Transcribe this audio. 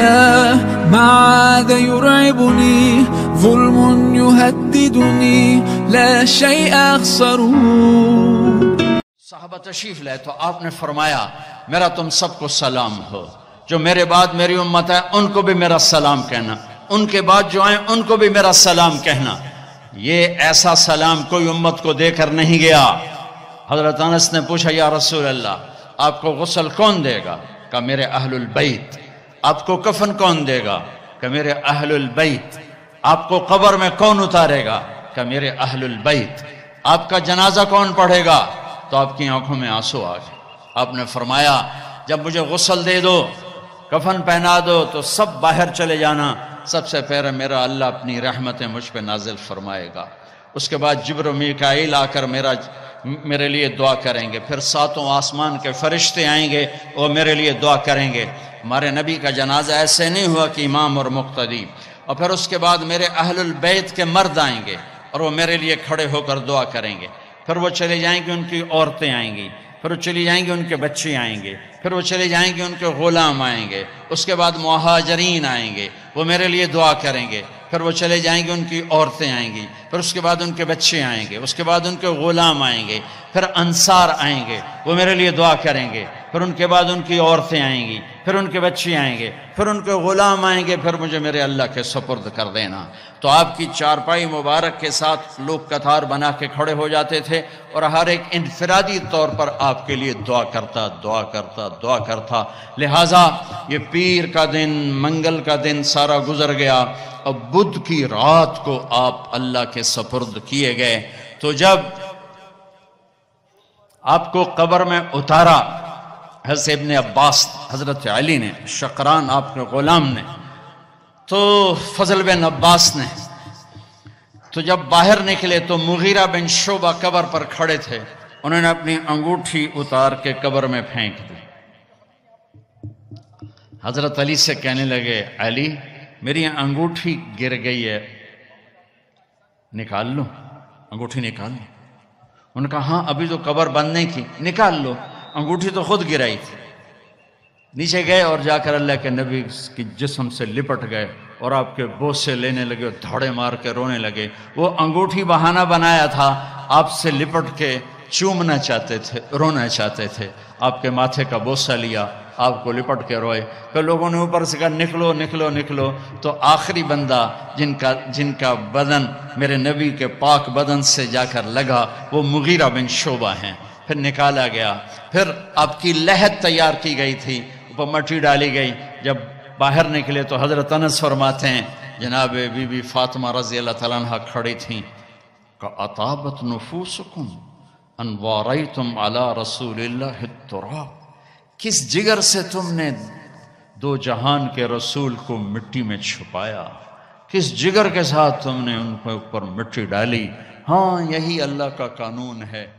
الله ما عاد يرعبني، ظلم يهددني، لا شيء أخسره. صحابہ تشریف لے تو آپ نے فرمایا، میرا تم سب کو سلام ہو۔ جو میرے بعد میری امت ہے، ان کو بھی میرا سلام کہنا۔ ان کے بعد جو آئیں، ان کو بھی میرا سلام کہنا۔ یہ ایسا سلام کوئی امت کو دے کر نہیں گیا۔ حضرت انس نے پوچھا، یا رسول اللہ، آپ کو غسل کون دے گا؟ کہ میرے اہل البیت۔ آپ کو کفن کون دے گا؟ کہ میرے اہل البیت، آپ کو قبر میں کون اتارے گا؟ کہ میرے اہل البیت، آپ کا جنازہ کون پڑھے گا؟ تو آپ کی آنکھوں میں آنسو آ گئے۔ آپ نے فرمایا، جب مجھے غسل دے دو، کفن پہنا دو، تو سب باہر چلے جانا۔ سب سے پہلے میرا اللہ اپنی رحمتیں مجھ پہ نازل فرمائے گا۔ اس کے بعد جبر و میکائیل آ کر میرا، میرے لیے دعا کریں گے۔ پھر ساتوں آسمان کے فرشتے آئیں گے، وہ میرے لیے دعا کریں گے۔ ہمارے نبی کا جنازہ ایسے نہیں ہوا کہ امام اور مقتدی۔ اور پھر اس کے بعد میرے اہل البیت کے مرد آئیں گے اور وہ میرے لیے کھڑے ہو کر دعا کریں گے۔ پھر وہ چلے جائیں گے ان کی عورتیں آئیں گی۔ پھر وہ چلی جائیں گے ان کے بچے آئیں گے۔ پھر وہ چلے جائیں گے ان کے غلام آئیں گے۔ اس کے بعد مہاجرین آئیں گے۔ وہ میرے لیے دعا کریں گے۔ پھر وہ چلے جائیں گے، ان کی عورتیں آئیں گی، پھر اس کے بعد ان کے بچے آئیں گے، اس کے بعد ان کے غلام آئیں گے، پھر انصار آئیں گے، وہ میرے لیے دعا کریں گے، پھر ان کے بعد ان کی عورتیں آئیں گی، پھر ان کے بچے آئیں گے، پھر ان کے غلام آئیں گے، پھر مجھے میرے اللہ کے سپرد کر دینا۔ تو آپ کی چارپائی مبارک کے ساتھ لوگ قطار بنا کے کھڑے ہو جاتے تھے اور ہر ایک انفرادی طور پر آپ کے لیے دعا کرتا دعا کرتا دعا کرتا۔ لہٰذا یہ پیر کا دن، منگل کا دن سارا گزر گیا۔ اور بدھ کی رات کو آپ اللہ کے سپرد کیے گئے۔ تو جب آپ کو قبر میں اتارا، حضرت ابن عباس، حضرت علی نے، شکران آپ کے غلام نے، تو فضل بن عباس نے، تو جب باہر نکلے تو مغیرہ بن شعبہ قبر پر کھڑے تھے۔ انہوں نے اپنی انگوٹھی اتار کے قبر میں پھینک دی۔ حضرت علی سے کہنے لگے، علی میری انگوٹھی گر گئی ہے، نکال لو۔ انگوٹھی نکال لو انہوں نے کہا ہاں ابھی تو قبر بند نہیں کی نکال لو۔ انگوٹھی تو خود گرائی تھی۔ نیچے گئے اور جا کر اللہ کے نبی کی جسم سے لپٹ گئے اور آپ کے بوجھ سے لینے لگے دھاڑے مار کے رونے لگے۔ وہ انگوٹھی بہانہ بنایا تھا، آپ سے لپٹ کے چومنا چاہتے تھے، رونا چاہتے تھے۔ آپ کے ماتھے کا بوسہ لیا، آپ کو لپٹ کے روئے۔ پھر لوگوں نے اوپر سے کہا، نکلو نکلو نکلو۔ تو آخری بندہ جن کا جن کا بدن میرے نبی کے پاک بدن سے جا کر لگا، وہ مغیرہ بن شعبہ ہیں۔ پھر نکالا گیا۔ پھر آپ کی لہت تیار کی گئی تھی، اوپر مٹی ڈالی گئی۔ جب باہر نکلے تو حضرت انس فرماتے ہیں، جناب بی بی فاطمہ رضی اللہ تعالیٰ عنہ کھڑی تھیں۔ کہ اطابت نفوسکم؟ انواریتم علی رسول اللہ التراب۔ کس جگر سے تم نے دو جہان کے رسول کو مٹی میں چھپایا؟ کس جگر کے ساتھ تم نے ان کے اوپر مٹی ڈالی؟ ہاں یہی اللہ کا قانون ہے۔